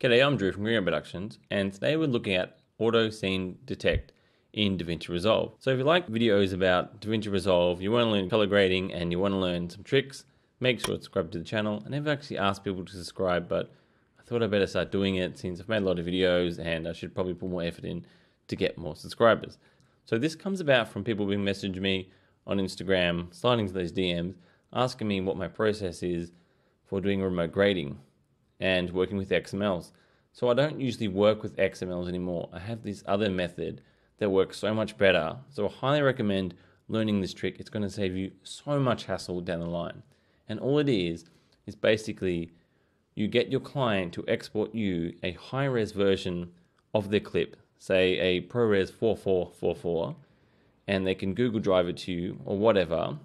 G'day, I'm Drew from Green Goat Productions, and today we're looking at Auto Scene Detect in DaVinci Resolve. So if you like videos about DaVinci Resolve, you want to learn color grading, and you want to learn some tricks, make sure to subscribe to the channel. I never actually asked people to subscribe, but I thought I'd better start doing it since I've made a lot of videos, and I should probably put more effort in to get more subscribers. So this comes about from people being messaging me on Instagram, sliding to those DMs, asking me what my process is for doing remote grading and working with XMLs. So I don't usually work with XMLs anymore. I have this other method that works so much better. So I highly recommend learning this trick. It's going to save you so much hassle down the line. And all it is, is basically you get your client to export you a high res version of their clip, say a ProRes 4444, and they can Google Drive it to you or whatever.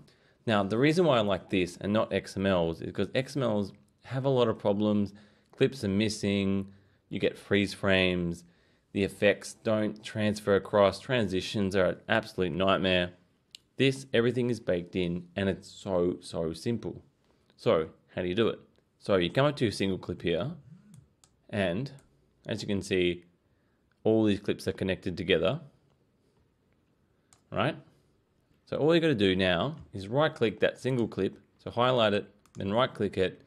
Now, the reason why I like this and not XMLs is because XMLs have a lot of problems. Clips are missing, you get freeze frames, the effects don't transfer across, transitions are an absolute nightmare. This, everything is baked in and it's so, so simple. So, how do you do it? So, you come up to a single clip here, and as you can see, all these clips are connected together, right? So, all you got to do now is right click that single clip, so highlight it, then right click it,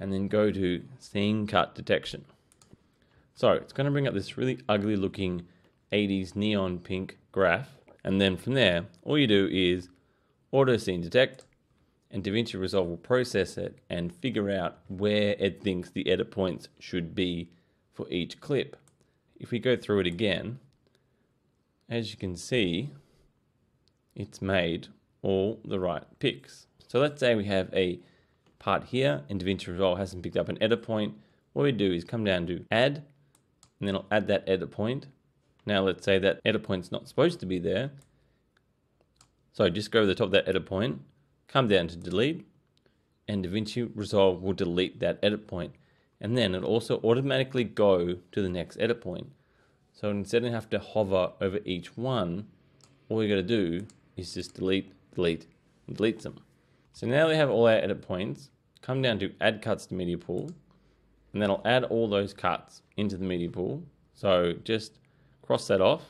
and then go to scene cut detection. So it's going to bring up this really ugly looking 80s neon pink graph. And then from there, all you do is auto scene detect and DaVinci Resolve will process it and figure out where it thinks the edit points should be for each clip. If we go through it again, as you can see, it's made all the right picks. So let's say we have a part here and DaVinci Resolve hasn't picked up an edit point, what we do is come down to add, and then I'll add that edit point. Now let's say that edit point's not supposed to be there. So just go to the top of that edit point, come down to delete, and DaVinci Resolve will delete that edit point. And then it'll also automatically go to the next edit point. So instead of have to hover over each one, all you gotta do is just delete, delete, delete them. So now we have all our edit points. Come down to add cuts to media pool. And then I'll add all those cuts into the media pool. So just cross that off.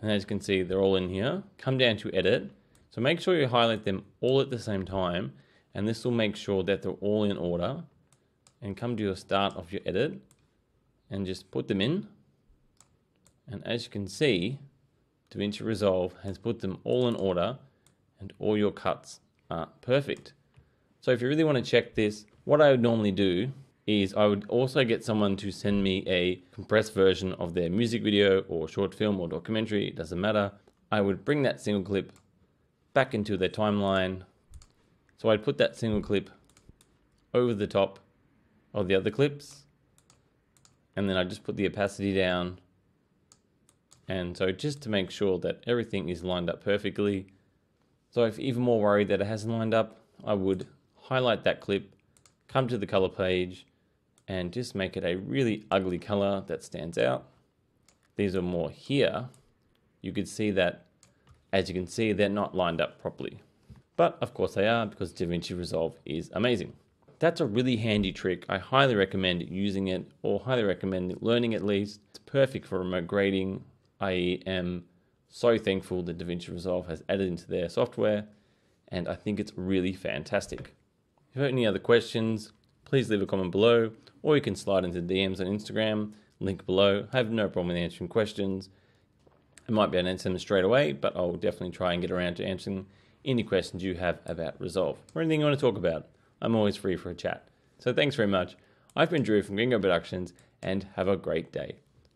And as you can see, they're all in here. Come down to edit. So make sure you highlight them all at the same time. And this will make sure that they're all in order. And come to your start of your edit and just put them in. And as you can see, DaVinci Resolve has put them all in order and all your cuts are perfect. So if you really want to check this, what I would normally do is I would also get someone to send me a compressed version of their music video or short film or documentary, it doesn't matter. I would bring that single clip back into their timeline. So I'd put that single clip over the top of the other clips. And then I just put the opacity down. And so just to make sure that everything is lined up perfectly, so if even more worried that it hasn't lined up, I would highlight that clip, come to the color page, and just make it a really ugly color that stands out. These are more here. You could see that, as you can see, they're not lined up properly. But of course they are because DaVinci Resolve is amazing. That's a really handy trick. I highly recommend using it or highly recommend learning at least. It's perfect for remote grading. I am so thankful that DaVinci Resolve has added into their software, and I think it's really fantastic. If you have any other questions, please leave a comment below, or you can slide into DMs on Instagram, link below. I have no problem with answering questions. I might be able to answer them straight away, but I'll definitely try and get around to answering any questions you have about Resolve or anything you want to talk about. I'm always free for a chat. So thanks very much. I've been Drew from Green Goat Productions, and have a great day.